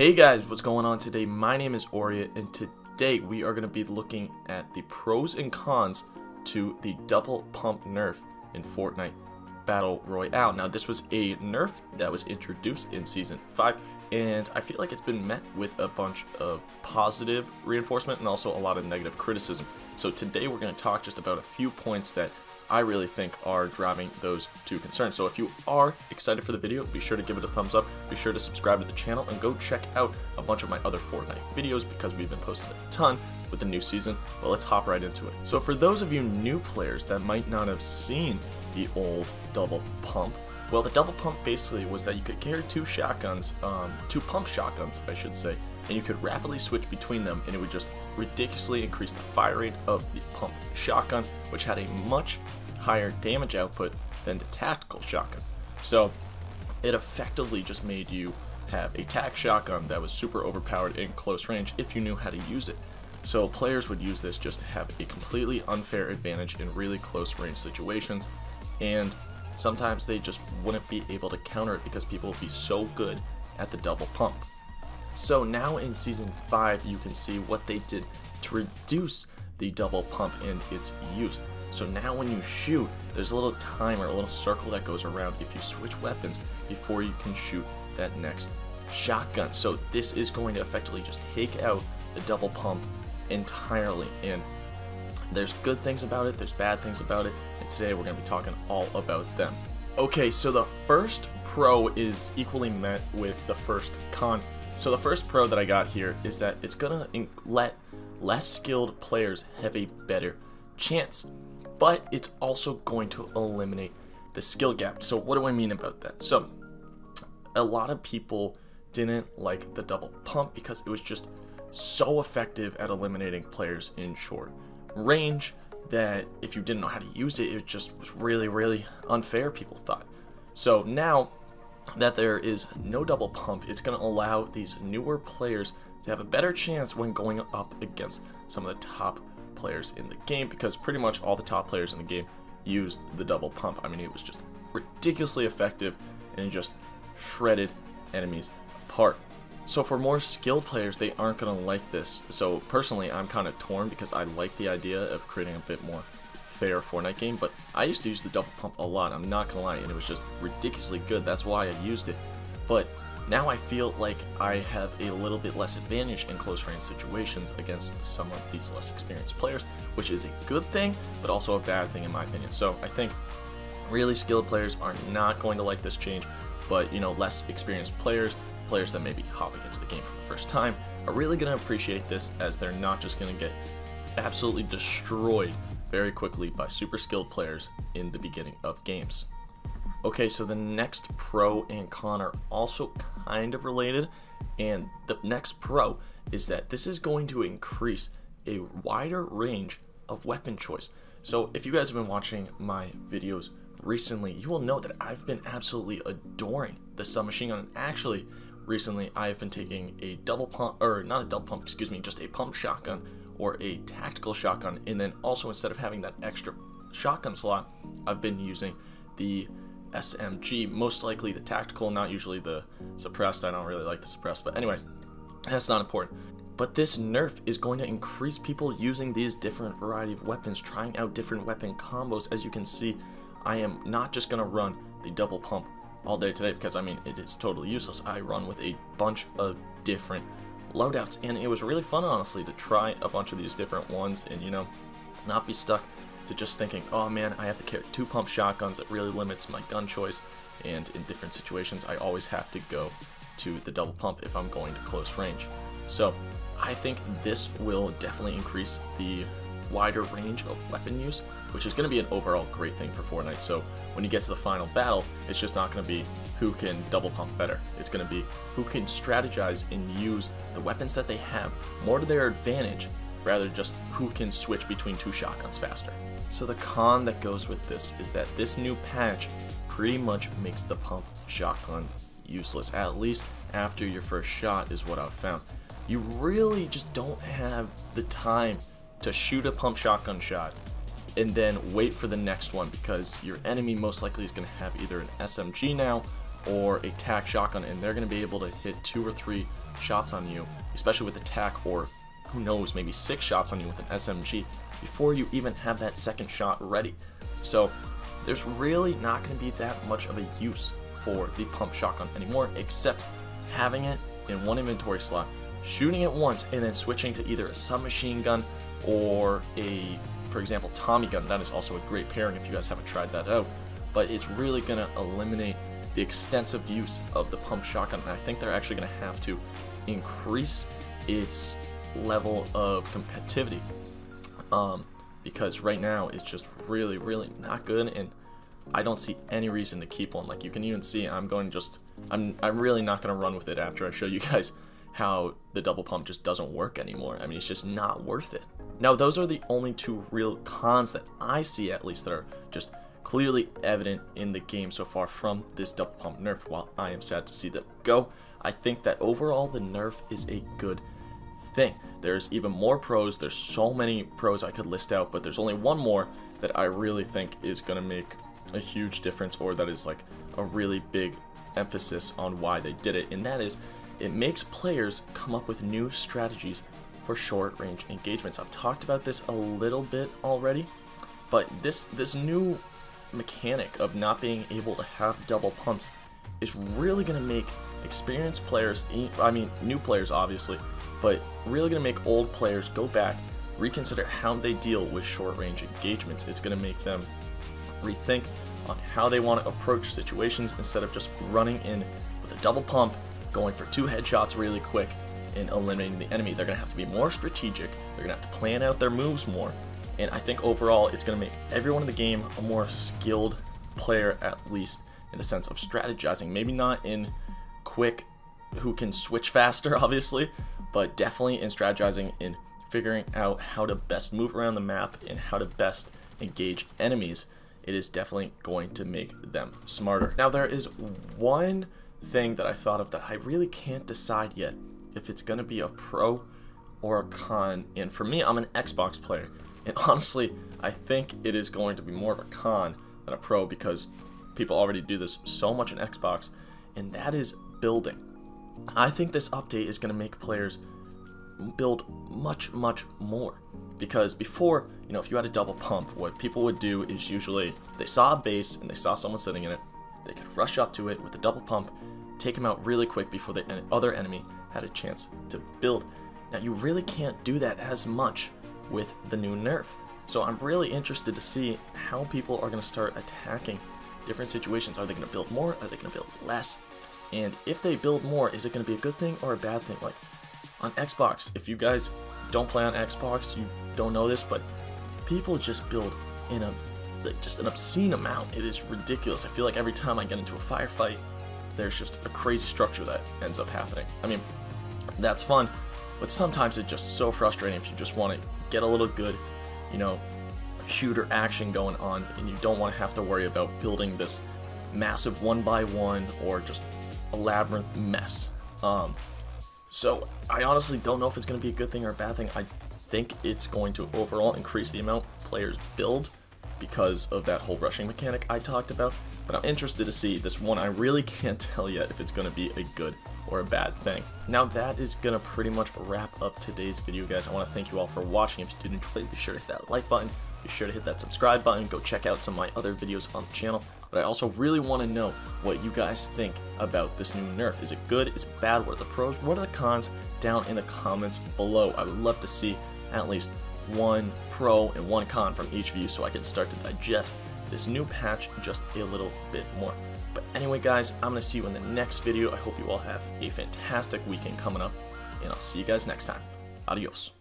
Hey guys, what's going on today? My name is Aureate, and today we are going to be looking at the pros and cons to the double pump nerf in Fortnite Battle Royale. Now, this was a nerf that was introduced in Season 5, and I feel like it's been met with a bunch of positive reinforcement and also a lot of negative criticism. So today we're going to talk just about a few points that I really think are driving those two concerns. So if you are excited for the video, be sure to give it a thumbs up, be sure to subscribe to the channel, and go check out a bunch of my other Fortnite videos because we've been posting a ton with the new season. Well, let's hop right into it. So for those of you new players that might not have seen the old double pump, well, the double pump basically was that you could carry two shotguns, um, two pump shotguns, I should say, and you could rapidly switch between them, and it would just ridiculously increase the fire rate of the pump shotgun, which had a much higher damage output than the tactical shotgun. So it effectively just made you have a tac shotgun that was super overpowered in close range if you knew how to use it. So players would use this just to have a completely unfair advantage in really close range situations, and sometimes they just wouldn't be able to counter it because people would be so good at the double pump. So now in Season 5 you can see what they did to reduce the double pump and its use. So now when you shoot, there's a little timer, a little circle that goes around if you switch weapons before you can shoot that next shotgun. So this is going to effectively just take out the double pump entirely. And there's good things about it, there's bad things about it, today we're going to be talking all about them. Okay, so the first pro is equally met with the first con. So the first pro that I got here is that it's going to let less skilled players have a better chance but it's also going to eliminate the skill gap. So what do I mean about that? So a lot of people didn't like the double pump because it was just so effective at eliminating players in short range that if you didn't know how to use it, it just was really, really unfair, people thought. So now that there is no double pump, it's going to allow these newer players to have a better chance when going up against some of the top players in the game because pretty much all the top players in the game used the double pump. I mean, it was just ridiculously effective and it just shredded enemies apart. So for more skilled players, they aren't going to like this. So personally, I'm kind of torn because I like the idea of creating a bit more fair Fortnite game, but I used to use the double pump a lot, I'm not to lie, and it was just ridiculously good. That's why I used it. But now I feel like I have a little bit less advantage in close range situations against some of these less experienced players, which is a good thing, but also a bad thing in my opinion. So I think really skilled players are not going to like this change, but you know, less experienced players, players that may be hopping into the game for the first time, are really going to appreciate this as they're not just going to get absolutely destroyed very quickly by super skilled players in the beginning of games. Okay, so the next pro and con are also kind of related, and the next pro is that this is going to increase a wider range of weapon choice. So if you guys have been watching my videos recently, you will know that I've been absolutely adoring the submachine gun. And actually, recently I have been taking a double pump, or not a double pump, excuse me, just a pump shotgun or a tactical shotgun. And then also instead of having that extra shotgun slot, I've been using the SMG, most likely the tactical, not usually the suppressed. I don't really like the suppressed, but anyway, that's not important. But this nerf is going to increase people using these different variety of weapons, trying out different weapon combos. As you can see, I am not just going to run the double pump all day today because I mean it is totally useless. I run with a bunch of different loadouts and it was really fun honestly to try a bunch of these different ones and you know not be stuck to just thinking, oh man, I have to carry two pump shotguns. that really limits my gun choice. And in different situations, I always have to go to the double pump if I'm going to close range. So I think this will definitely increase the wider range of weapon use, which is going to be an overall great thing for Fortnite. So when you get to the final battle, it's just not going to be who can double pump better. It's going to be who can strategize and use the weapons that they have more to their advantage rather just who can switch between two shotguns faster. So the con that goes with this is that this new patch pretty much makes the pump shotgun useless, at least after your first shot is what I've found. You really just don't have the time to shoot a pump shotgun shot and then wait for the next one because your enemy most likely is going to have either an SMG now or a tac shotgun and they're going to be able to hit two or three shots on you, especially with a tac or who knows, maybe six shots on you with an SMG before you even have that second shot ready. So there's really not going to be that much of a use for the pump shotgun anymore, except having it in one inventory slot, shooting it once, and then switching to either a submachine gun or a, for example, Tommy gun. That is also a great pairing if you guys haven't tried that out. But it's really going to eliminate the extensive use of the pump shotgun. And I think they're actually going to have to increase its level of competitivity. Um, because right now it's just really, really not good, and I don't see any reason to keep one. Like you can even see, I'm going just, I'm, I'm really not going to run with it after I show you guys how the double pump just doesn't work anymore. I mean, it's just not worth it. Now, those are the only two real cons that I see, at least, that are just clearly evident in the game so far from this double pump nerf. While I am sad to see them go, I think that overall the nerf is a good thing. There's even more pros. There's so many pros I could list out, but there's only one more that I really think is going to make a huge difference or that is like a really big emphasis on why they did it, and that is it makes players come up with new strategies for short range engagements. I've talked about this a little bit already, but this this new mechanic of not being able to have double pumps is really going to make experienced players, I mean new players obviously, but really going to make old players go back, reconsider how they deal with short range engagements. It's going to make them rethink on how they want to approach situations instead of just running in with a double pump, going for two headshots really quick, and eliminating the enemy. They're going to have to be more strategic, they're going to have to plan out their moves more, and I think overall it's going to make everyone in the game a more skilled player, at least in the sense of strategizing. Maybe not in quick, who can switch faster, obviously, but definitely in strategizing in figuring out how to best move around the map and how to best engage enemies, it is definitely going to make them smarter. Now there is one thing that I thought of that I really can't decide yet if it's going to be a pro or a con. And for me, I'm an Xbox player. And honestly, I think it is going to be more of a con than a pro because people already do this so much in Xbox, and that is building. I think this update is going to make players build much, much more. Because before, you know, if you had a double pump, what people would do is usually they saw a base and they saw someone sitting in it, they could rush up to it with a double pump, take him out really quick before the other enemy had a chance to build. Now, you really can't do that as much with the new nerf. So I'm really interested to see how people are going to start attacking different situations. Are they going to build more? Are they going to build less? And if they build more, is it going to be a good thing or a bad thing? Like on Xbox, if you guys don't play on Xbox, you don't know this, but people just build in a like just an obscene amount. It is ridiculous. I feel like every time I get into a firefight, there's just a crazy structure that ends up happening. I mean, that's fun, but sometimes it's just so frustrating if you just want to get a little good, you know, shooter action going on, and you don't want to have to worry about building this massive one by one or just a labyrinth mess. Um, so I honestly don't know if it's going to be a good thing or a bad thing. I think it's going to overall increase the amount players build because of that whole rushing mechanic I talked about. But I'm interested to see this one. I really can't tell yet if it's going to be a good or a bad thing. Now that is going to pretty much wrap up today's video, guys. I want to thank you all for watching. If you did enjoy, be sure to hit that like button. Be sure to hit that subscribe button. Go check out some of my other videos on the channel but I also really want to know what you guys think about this new nerf. Is it good? Is it bad? What are the pros? What are the cons? Down in the comments below. I would love to see at least one pro and one con from each of you so I can start to digest this new patch just a little bit more. But anyway guys, I'm going to see you in the next video. I hope you all have a fantastic weekend coming up, and I'll see you guys next time. Adios.